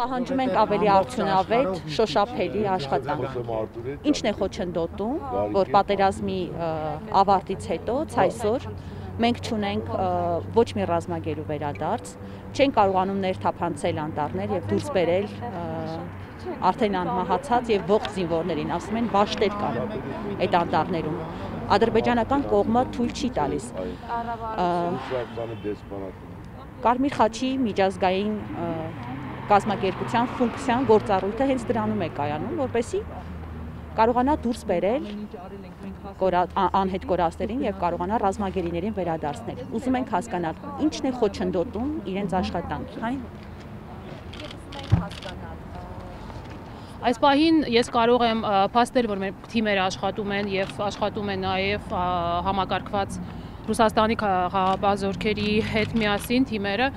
Պահանջում ենք ավելի արդյունավետ, շոշափելի աշխատանք։ Ինչն է խոչընդոտում, որ պատերազմի ավարտից հետո ցայսօր մենք ճունենք ոչ մի ռազմագերու վերադարձ, չեն կարողանում ներթափանցել անտառներ եւ դուրս բերել արդեն անմահացած եւ ողջ զինվորներին, ասում են վաշտեր կան այդ անտառներում։ Ադրբեջանական կողմը թույլ չի տալիս։ Կարմիր խաչի միջազգային կազմակերպության ֆունկցիան գործառույթը հենց դրանում է կայանում, որպեսի կարողանա դուրս բերել անհետ կորածներին եւ կարողանա ռազմագերիներին վերադարձնել։ Ուզում ենք հասկանալ, ինչն է խոչընդոտում իրենց աշխատանքին։ Այս պահին ես կարող եմ փաստել, որ մեր թիմերը աշխատում են եւ աշխատում են նաեւ համակարգված Ռուսաստանի խաղաբազորքերի հետ միասին թիմերը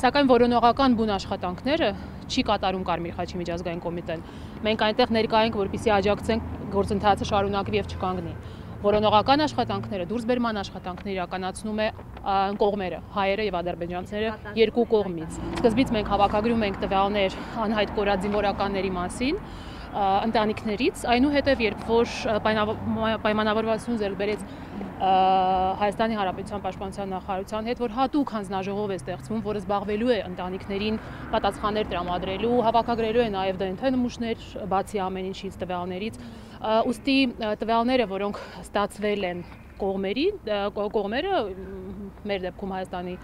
Սակայն որոնողական բուն աշխատանքները չի կատարում Կարմիր խաչի միջազգային կոմիտեն։ Մենք այնտեղ ներկա ենք, որպեսզի աջակցենք գործընթացը շարունակվի եւ չկանգնի։ Որոնողական աշխատանքները, դուրսբերման աշխատանքները իրականացնում է կողմերը, հայերը եւ ադրբեջանցիները երկու կողմից։ Սկզբից մենք հավաքագրում ենք տվյալներ անհայտ կորած զինվորականների մասին, ընտանիքներից, այնուհետև երբ որ պայմանավորվածություն ձեռք բերեց Հայաստանի Հանրապետության Պաշտպանության նախարարության հետ, որ հատուկ հանձնաժողով է ստեղծվում, որը զբաղվելու է ընտանիքներին պատասխաններ տրամադրելու, հավաքագրելու է նաև դենթանմուշներ, բացի ամեն ինչից տվյալներից, ուստի տվյալները, որոնք ստացվել են կողմերի, կողմերը մեր դեպքում Հայաստանի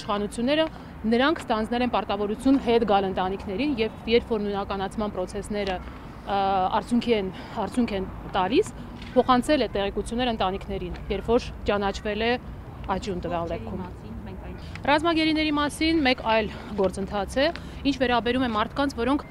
իշխանությունները նրանք ստանձնել են պարտավորություն հետ գալ ընտանիքներին եւ երբ որ նույնականացման process-ները արդյունքի են արդյունք են տալիս փոխանցել է տեղեկություններ ընտանիքներին երբ որ ճանաչվել է աճուն տվյալ դեպքում Ռազմագերիների մասին մեկ այլ գործընթաց է, ինչ վերաբերում է մարդկանց, որոնք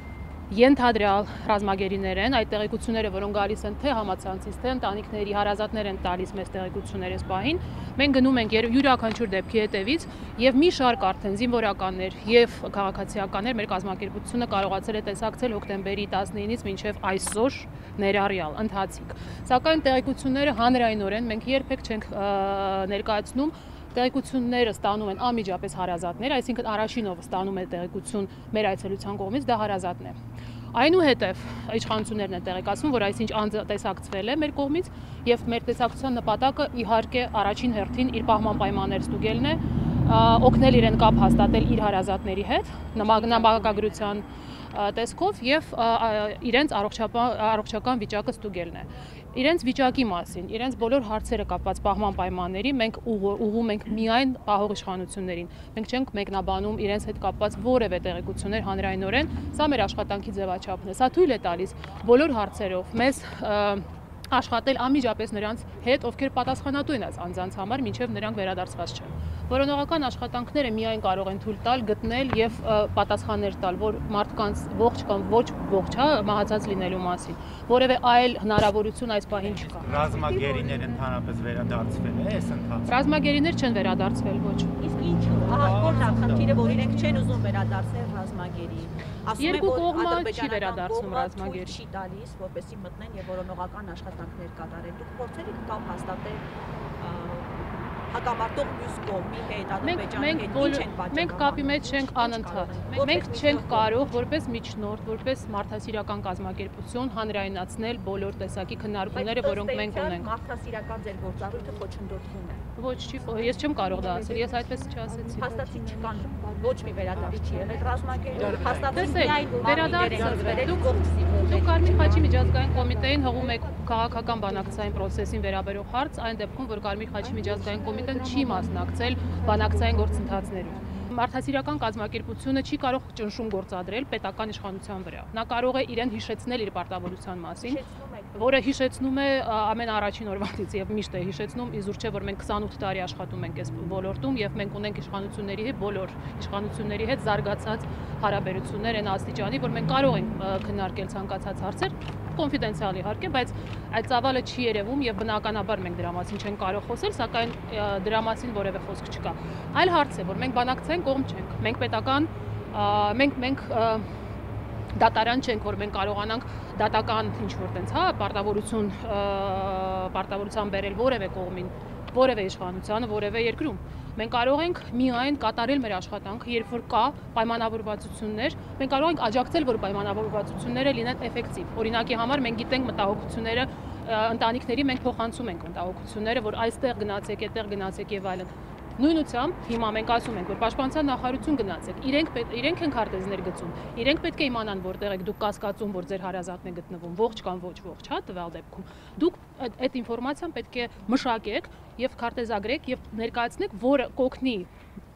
ենթադրյալ ռազմագերիներ են, այդ տեղեկությունները, որոնք գալիս են թե համացանցից, թե ընտանիքների հարազատներ են տալիս մեզ տեղեկություններ այս պահին, մենք գնում ենք յուրաքանչյուր դեպքի հետևից եւ մի շարք արդեն զինվորականներ եւ քաղաքացիականներ մեր կազմակերպությունը կարողացել է տեսակցել հոկտեմբերի 19-ից մինչեւ այսօր ներառյալ ընթացիկ։ Սակայն տեղեկությունները հանրայնորեն մենք երբեք չենք ներկայացնում տեղեկությունները ստանում են անմիջապես հարազատներ, այսինքն առաջինով ստանում է տեղեկություն մեր այցելության կողմից, դա հարազատն է։ Այնուհետև իշխանություններն են տեղեկացնում, որ այսինչ անձը տեսակցվել է մեր կողմից եւ մեր տեսակցության նպատակը իհարկե առաջին հերթին իր պահման պայմաններ ստուգելն է, օգնել իրեն կապ հաստատել իր հարազատների հետ, նամակագրության տեսքով եւ իրենց առողջական վիճակը ստուգելն է իրենց վիճակի մասին, իրենց բոլոր հարցերը կապված պահման պայմանների մենք ուղում ենք միայն պահող իշխանություններին։ Մենք չենք մեկնաբանում իրենց հետ կապված որևէ տեղեկություններ հանրայնորեն։ Սա մեր աշխատանքի ձևաչափն է։ Սա թույլ է տալիս բոլոր հարցերով մեզ աշխատել անմիջապես նրանց հետ, ովքեր պատասխանատու են այս անձանց համար, մինչև նրանք վերադարձված չեն։ Որոնողական աշխատանքները միայն կարող են թույլ տալ գտնել եւ պատասխաններ տալ, որ մարդկանց ողջ կամ ոչ ողջ, հա, մահացած լինելու մասին։ Որևէ այլ հնարավորություն այս պահին չկա։ Ռազմագերիներ ընդհանրապես վերադարձվել է այս ընթացքում։ Ռազմագերիներ չեն վերադարձվել, ոչ։ Իսկ ինչու։ Ահա որն է խնդիրը, որ իրենք չեն ուզում վերադարձնել ռազմագերի։ Ասում են, որ չի վերադարձնում ռազմագերի։ Չի տալիս, որպեսի մտնեն եւ որոնողական աշխատանքներ կատարեն։ Դուք փորձել եք կամ հաստատել հակամարտող մյուս կողմի հետ, Ադրբեջանի հետ ինչ են պատճառը։ Մենք կապի մեջ չենք անընդհատ։ Մենք չենք կարող որպես միջնորդ, որպես մարդասիրական կազմակերպություն հանրայնացնել բոլոր տեսակի քննարկումները, որոնք մենք ունենք։ Մարդասիրական ձեր գործառույթը խոչընդոտվում է։ Ոչ, չի, ես չեմ կարող դա ասել, ես այդպես չասեցի։ Հաստատի չկան ոչ մի վերադարձ չի եղել ռազմագերում, հաստատի միայն վերադարձը դուք դուք Կարմիր խաչի միջազգային կոմիտեին հողում եք քաղաքական բանակցային process-ին վերաբերող հարց, այն դեպքում, որ Կարմիր խաչի միջազգային կոմիտեն չի մասնակցել բանակցային գործընթացներում մարդասիրական կազմակերպությունը չի կարող ճնշում գործադրել պետական իշխանության վրա։ Նա կարող է իրեն հիշեցնել իր պարտավորության մասին, որը հիշեցնում է ամեն առաջին օրվանից եւ միշտ է հիշեցնում իզուր չէ որ մենք 28 տարի աշխատում ենք այս ոլորտում եւ մենք ունենք իշխանությունների հետ բոլոր իշխանությունների հետ զարգացած հարաբերություններ են աստիճանի որ մենք կարող ենք քննարկել ցանկացած հարցեր կոնֆիդենցիալ իհարկե բայց այդ ծավալը չի երևում եւ բնականաբար մենք դրա մասին չենք կարող խոսել սակայն դրա մասին որևէ խոսք չկա այլ հարց է որ մենք բանակցային կողմ չենք մենք պետական մենք մենք դատարան չենք, որ մենք կարողանանք դատական ինչ որ տենց, հա, պարտավորություն պարտավորության բերել որևէ կողմին, որևէ իշխանությանը, որևէ երկրում։ Մենք կարող ենք միայն կատարել մեր աշխատանքը, երբ որ կա պայմանավորվածություններ, մենք կարող ենք աջակցել, որ պայմանավորվածությունները լինեն էֆեկտիվ։ Օրինակի համար մենք գիտենք մտահոգությունները ընտանիքների մենք փոխանցում ենք մտահոգությունները, որ այստեղ գնացեք, այդտեղ գնացեք եւ այլն նույնությամբ հիմա մենք ասում ենք, որ պաշտպանության նախարարություն գնացեք։ Իրենք իրենք են քարտեզներ գծում։ Իրենք պետք է իմանան որտեղ եք դուք կասկածում, որ ձեր հարազատն է գտնվում, ողջ կամ ոչ ողջ, հա, տվյալ դեպքում։ Դուք այդ ինֆորմացիան պետք է մշակեք եւ քարտեզագրեք եւ ներկայացնեք, որը կօգնի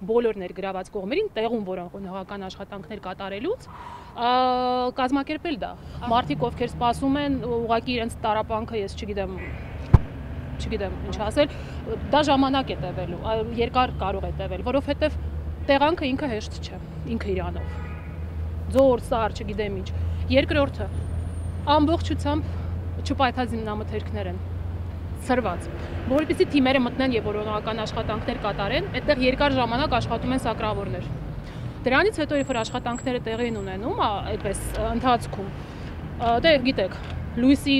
բոլոր ներգրաված կողմերին տեղում որոնողական աշխատանքներ կատարելուց կազմակերպել դա։ Մարդիկ ովքեր սպասում են, ուղղակի իրենց տարապանքը, ես չգիտեմ, չգիտեմ ինչ ասել, դա ժամանակ է տևելու, երկար կարող է տևել, որովհետև տեղանքը ինքը հեշտ չէ, ինքը իրանով։ Ձոր, սար, չգիտեմ ինչ։ Երկրորդը ամբողջությամբ չպայթած հիմնամթերքներ են սրված, որովհետեւ թիմերը մտնեն եւ որոնական աշխատանքներ կատարեն, այդտեղ երկար ժամանակ աշխատում են սակրավորներ։ Դրանից հետո երբ որ աշխատանքները տեղի են ունենում, այդպես ընթացքում, դե գիտեք, լույսի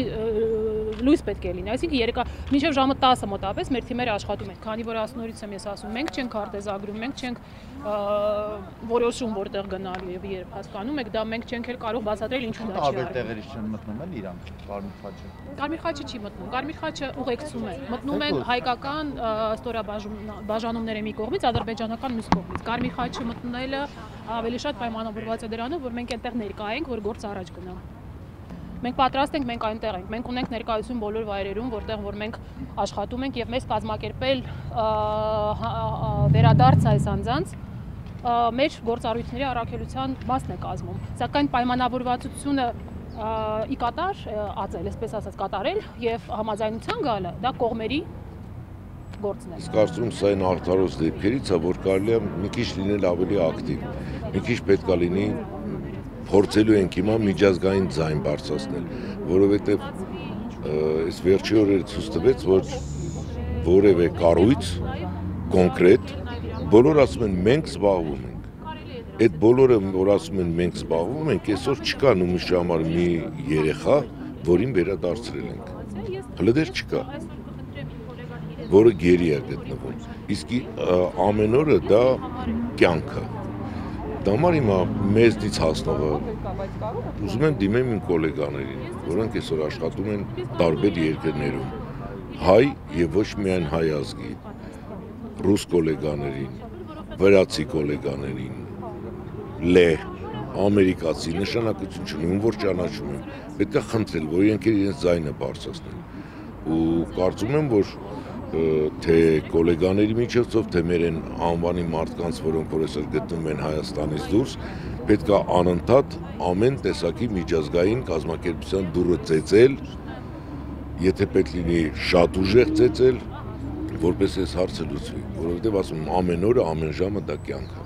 լույս պետք է լինի, այսինքն երեկա մինչև ժամը 10-ը մոտավորապես մեր թիմերը աշխատում են, քանի որ ասնորից եմ ես ասում, մենք չենք արտեզագրում, մենք չենք որոշում որտեղ գնալու եւ երբ հասկանում եք, դա մենք չենք էլ կարող բացատրել ինչու դա չի արվում։ Տարբեր տեղերից չեն մտնում են իրան Կարմիր խաչը։ Կարմիր խաչը չի մտնում, Կարմիր խաչը ուղեկցում է։ Մտնում են հայկական ստորաբաժանումների մի կողմից, ադրբեջանական մյուս կողմից։ Կարմիր խաչը մտնելը ավելի շատ պայմանավորված է դրանով, որ մենք այնտեղ ներկա ենք, որ գործ առաջ գնա։ Մենք պատրաստ ենք, մենք այնտեղ ենք։ Մենք ունենք ներկայություն բոլոր վայրերում, որտեղ որ մենք աշխատում ենք եւ մեզ կազմակերպել վերադարձ այս անձանց մեր գործառույթների առաքելության մասն է կազմում։ Սակայն պայմանավորվածությունը ի կատար ածել, այսպես ասած, կատարել եւ համաձայնության գալը դա կողմերի գործն է։ Իսկ կարծում սա այն արդարոց դեպքերից է, որ կարելի է մի քիչ լինել ավելի ակտիվ։ Մի քիչ պետքա լինի փորձելու ենք հիմա միջազգային ձայն բարձրացնել, որովհետև այս վերջի օրերը ցույց տվեց, որ որևէ կառույց կոնկրետ բոլոր ասում են մենք զբաղվում ենք։ Այդ բոլորը որ ասում են մենք զբաղվում ենք, այսօր չկա նույնիսկ համար մի երեխա, որին վերադարձրել ենք։ Հələ դեռ չկա որը գերի է գտնվում։ Իսկ ամեն օրը դա կյանք է։ Դամար հիմա մեզնից հասնողը ուզում եմ դիմեմ իմ գոլեգաներին, որոնք այսօր աշխատում են տարբեր երկրներում, հայ եւ ոչ միայն հայ ազգի, ռուս գոլեգաներին, վրացի գոլեգաներին, լեհ, ամերիկացի նշանակություն չունի, որ ճանաչում եմ, պետք է խնդրել, որ իրենք իրենց ձայնը բարձրացնեն։ Ու կարծում եմ, որ թե գոլեգաների միջոցով, թե մեր են անվանի մարդկանց, որոնք որ այսօր գտնվում են Հայաստանից դուրս, պետք է անընդհատ ամեն տեսակի միջազգային կազմակերպության դուրը ծեծել, եթե պետք լինի շատ ուժեղ ծեծել, որպես այս հարցը լուծվի, որովհետև ասում ամեն օրը, ամեն ժամը դա կյանք է։